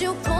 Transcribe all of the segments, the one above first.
you call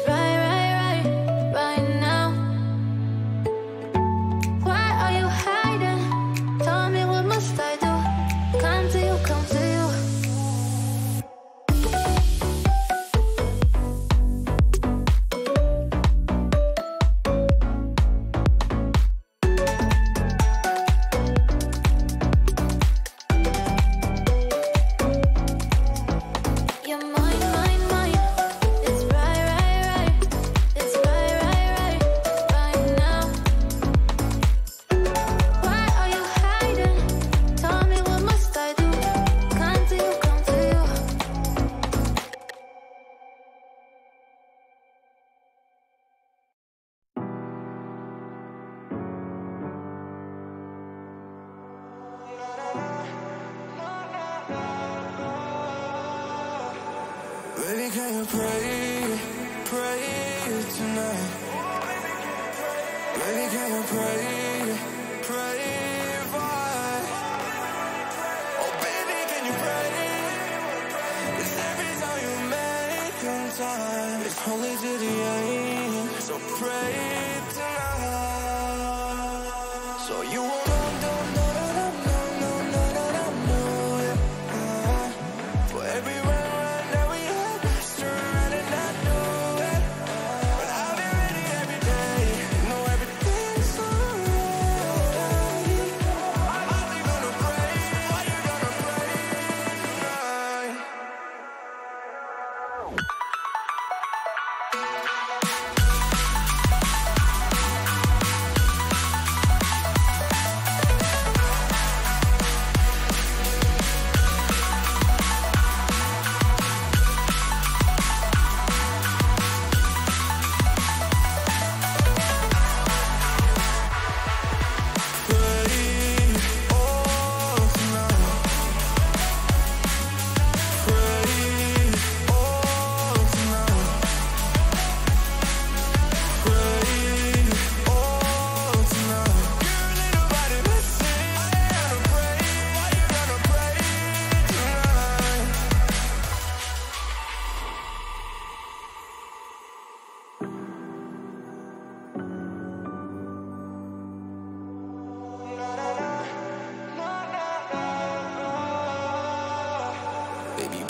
try So you won't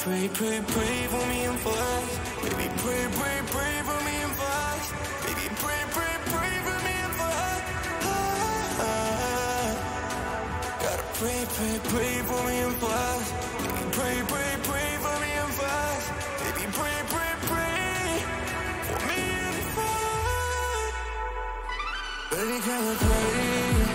Pray, pray, pray for me and for us. Baby, pray, pray, pray for me and for us. Baby, pray, pray, pray for me and for us. Ah, ah. Gotta pray, pray, pray for me and for us. Baby, pray, pray, pray for me and for us. Baby, pray, pray, pray for me and for us. Baby, can I pray?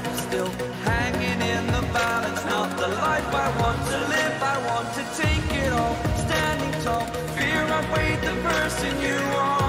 still hanging in the balance. Not the life I want to live, I want to take it all. Standing tall, fear I weighed the person you are.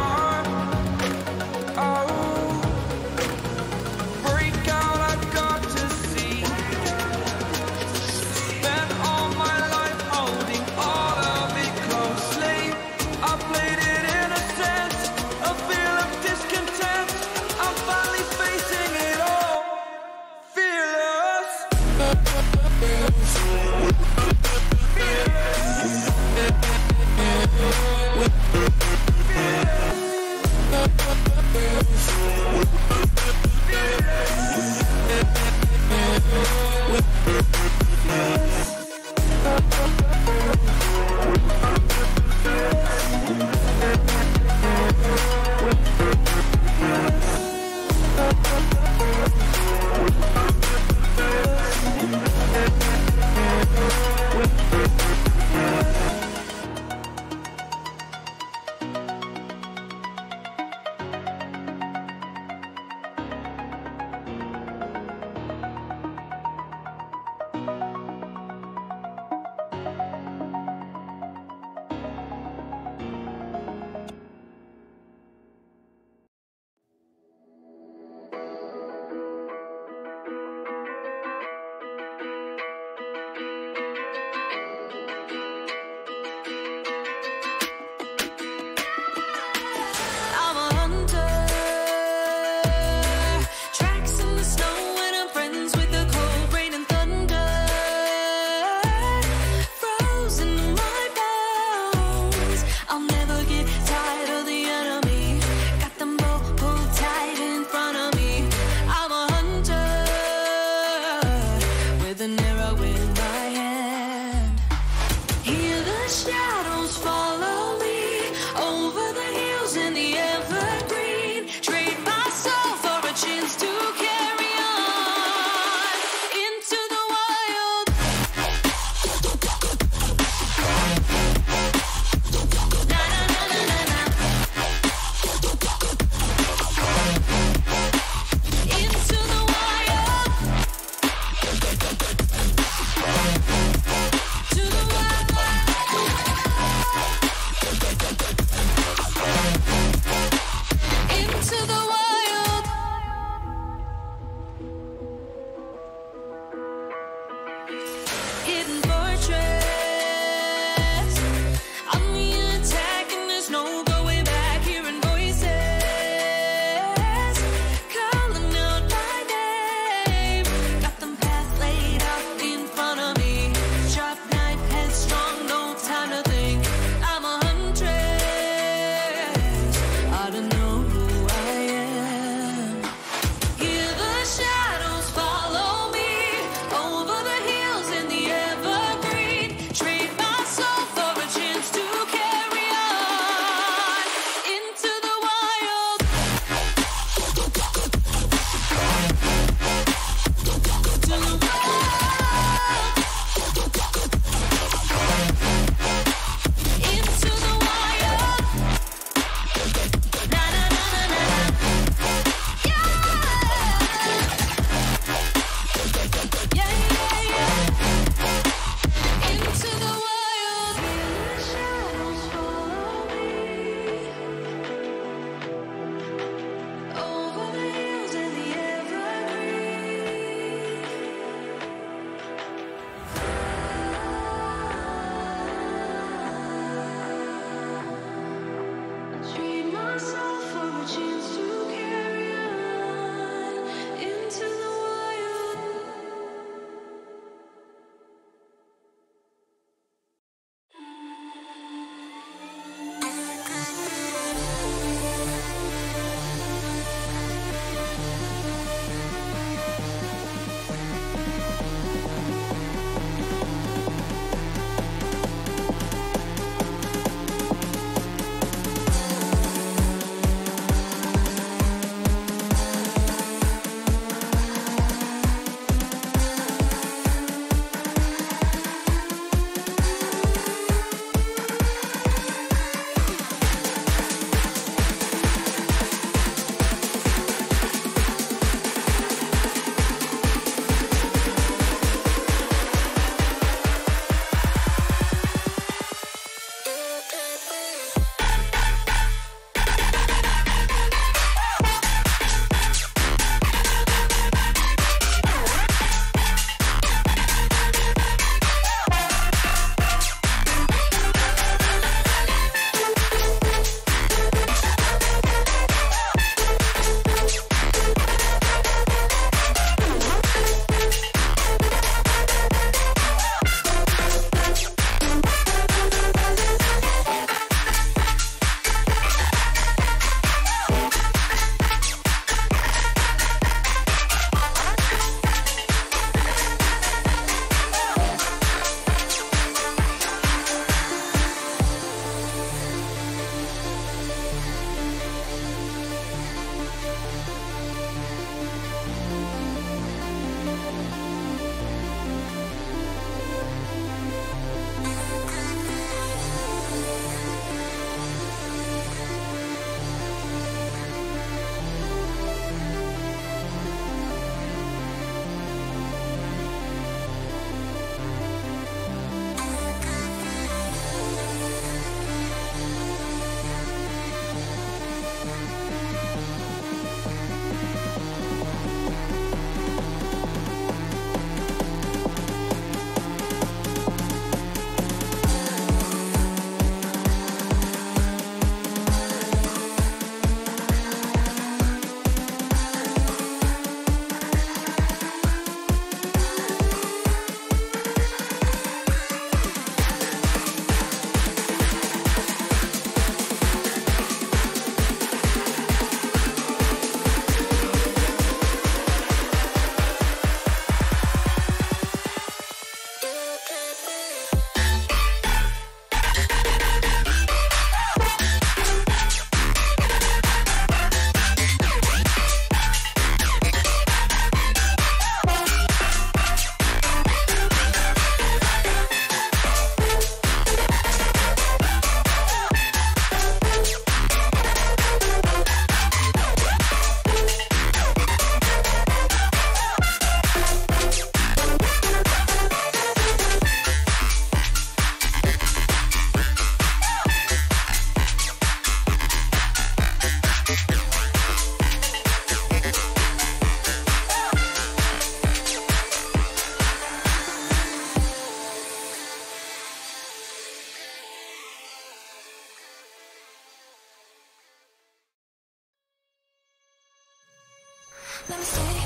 Let me stay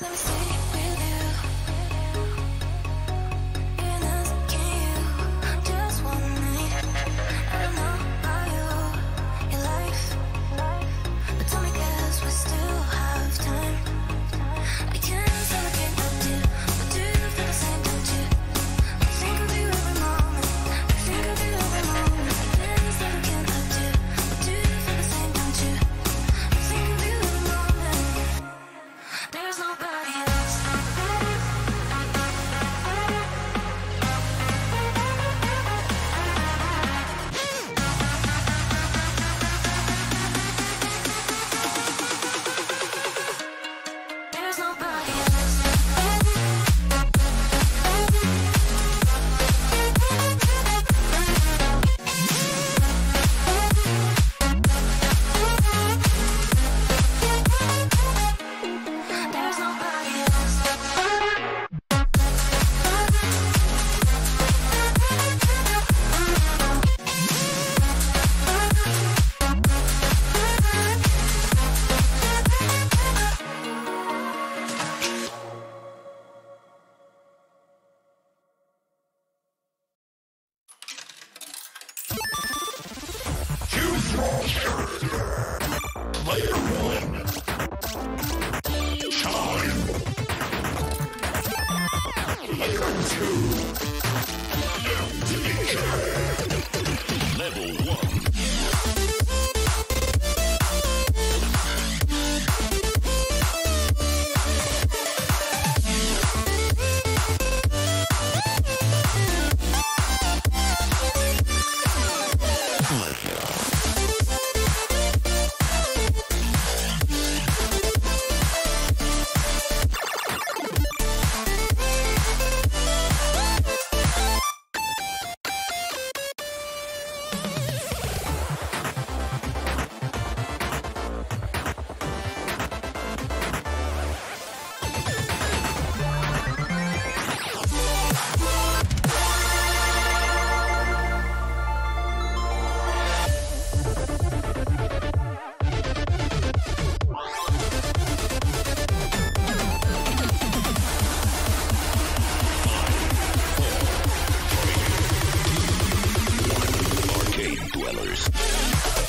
Let me see. Layer 1 2 dollars